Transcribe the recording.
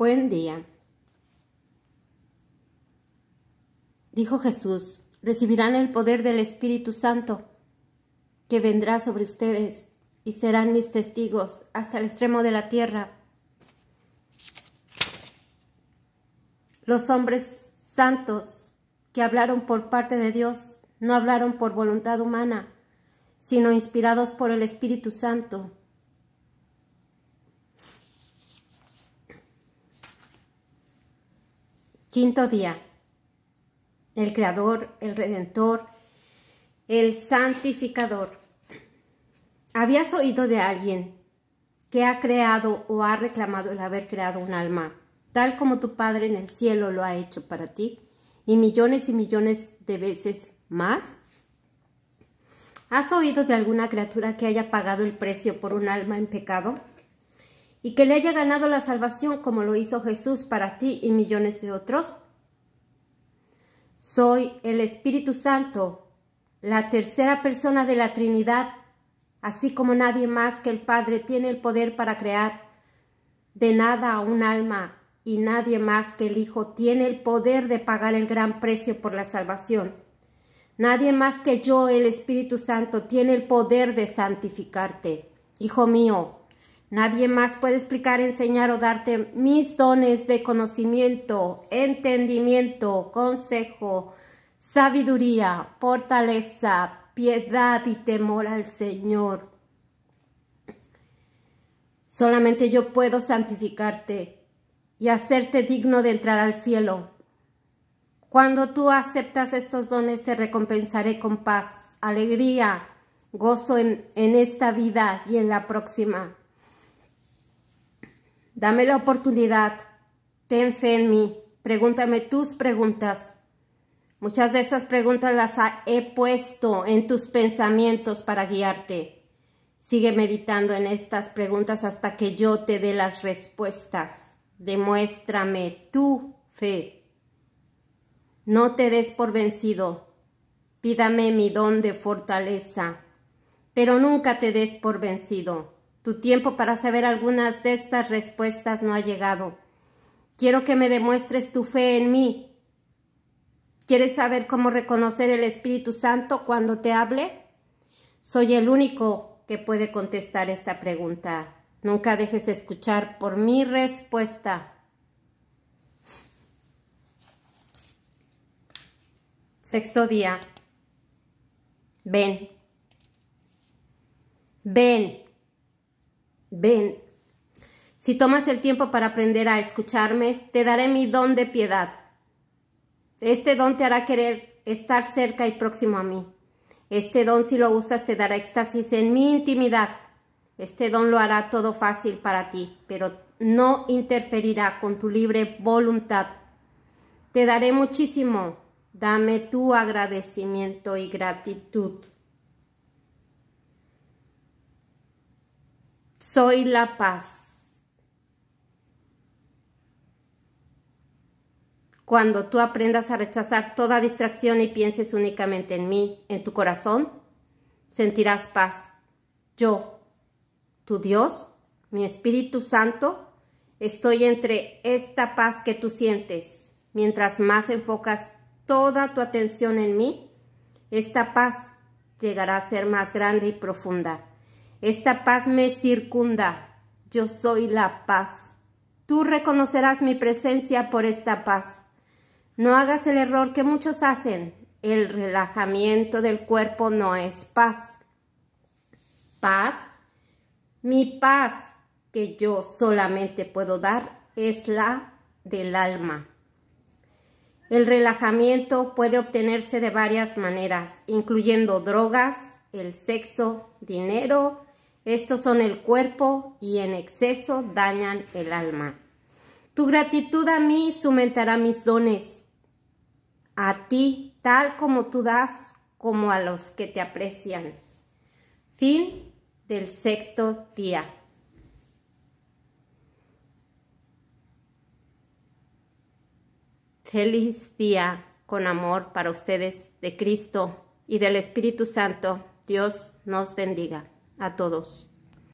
Buen día. Dijo Jesús, recibirán el poder del Espíritu Santo, que vendrá sobre ustedes, y serán mis testigos hasta el extremo de la tierra. Los hombres santos que hablaron por parte de Dios no hablaron por voluntad humana, sino inspirados por el Espíritu Santo. Quinto día. El Creador, el Redentor, el Santificador. ¿Habías oído de alguien que ha creado o ha reclamado el haber creado un alma, tal como tu Padre en el cielo lo ha hecho para ti, y millones y millones de veces más? ¿Has oído de alguna criatura que haya pagado el precio por un alma en pecado? Y que le haya ganado la salvación como lo hizo Jesús para ti y millones de otros? Soy el Espíritu Santo, la tercera persona de la Trinidad, así como nadie más que el Padre tiene el poder para crear de nada a un alma y nadie más que el Hijo tiene el poder de pagar el gran precio por la salvación. Nadie más que yo, el Espíritu Santo, tiene el poder de santificarte. Hijo mío, nadie más puede explicar, enseñar o darte mis dones de conocimiento, entendimiento, consejo, sabiduría, fortaleza, piedad y temor al Señor. Solamente yo puedo santificarte y hacerte digno de entrar al cielo. Cuando tú aceptas estos dones, te recompensaré con paz, alegría, gozo en, en, esta vida y en la próxima. Dame la oportunidad, ten fe en mí, pregúntame tus preguntas. Muchas de estas preguntas las he puesto en tus pensamientos para guiarte. Sigue meditando en estas preguntas hasta que yo te dé las respuestas. Demuéstrame tu fe. No te des por vencido. Pídame mi don de fortaleza. Pero nunca te des por vencido. Tu tiempo para saber algunas de estas respuestas no ha llegado. Quiero que me demuestres tu fe en mí. ¿Quieres saber cómo reconocer el Espíritu Santo cuando te hable? Soy el único que puede contestar esta pregunta. Nunca dejes escuchar por mi respuesta. Sexto día. Ven. Ven. Ven. Si tomas el tiempo para aprender a escucharme, te daré mi don de piedad. Este don te hará querer estar cerca y próximo a mí. Este don, si lo usas, te dará éxtasis en mi intimidad. Este don lo hará todo fácil para ti, pero no interferirá con tu libre voluntad. Te daré muchísimo, Dame tu agradecimiento y gratitud. Soy la paz. Cuando tú aprendas a rechazar toda distracción y pienses únicamente en mí, en tu corazón, sentirás paz. Yo, tu Dios, mi Espíritu Santo, estoy entre esta paz que tú sientes. Mientras más enfocas toda tu atención en mí, esta paz llegará a ser más grande y profunda. Esta paz me circunda. Yo soy la paz. Tú reconocerás mi presencia por esta paz. No hagas el error que muchos hacen. El relajamiento del cuerpo no es paz. Paz, mi paz que yo solamente puedo dar es la del alma. El relajamiento puede obtenerse de varias maneras, incluyendo drogas, el sexo, dinero. Estos son el cuerpo y en exceso dañan el alma. Tu gratitud a mí sumentará mis dones. A ti, tal como tú das, como a los que te aprecian. Fin del sexto día. Feliz día con amor para ustedes de Cristo y del Espíritu Santo. Dios nos bendiga a todos.